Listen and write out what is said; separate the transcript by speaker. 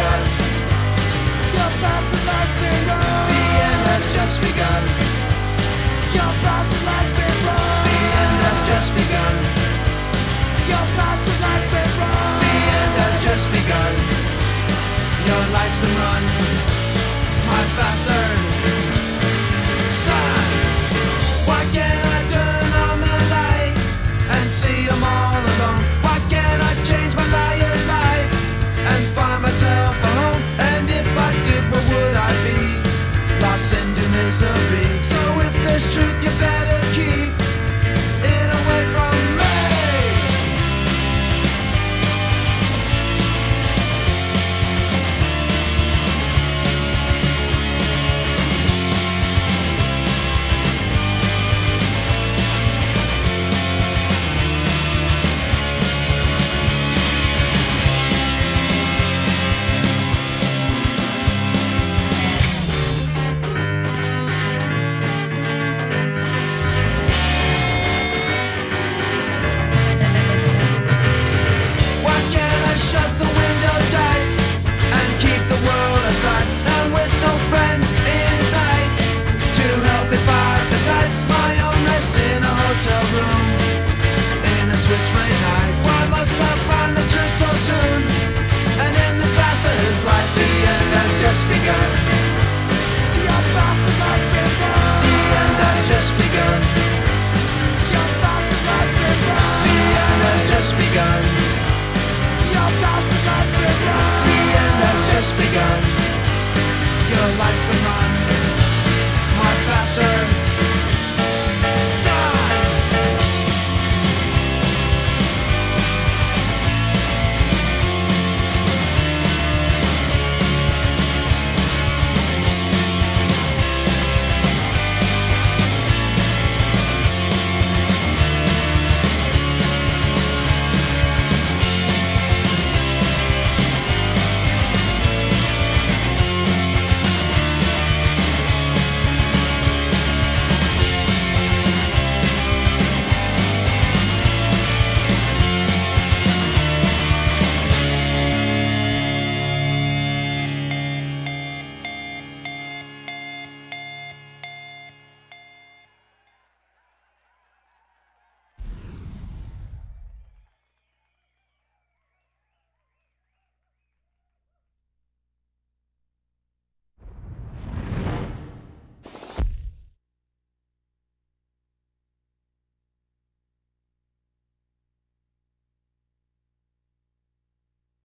Speaker 1: buscar. life's been run. My bastard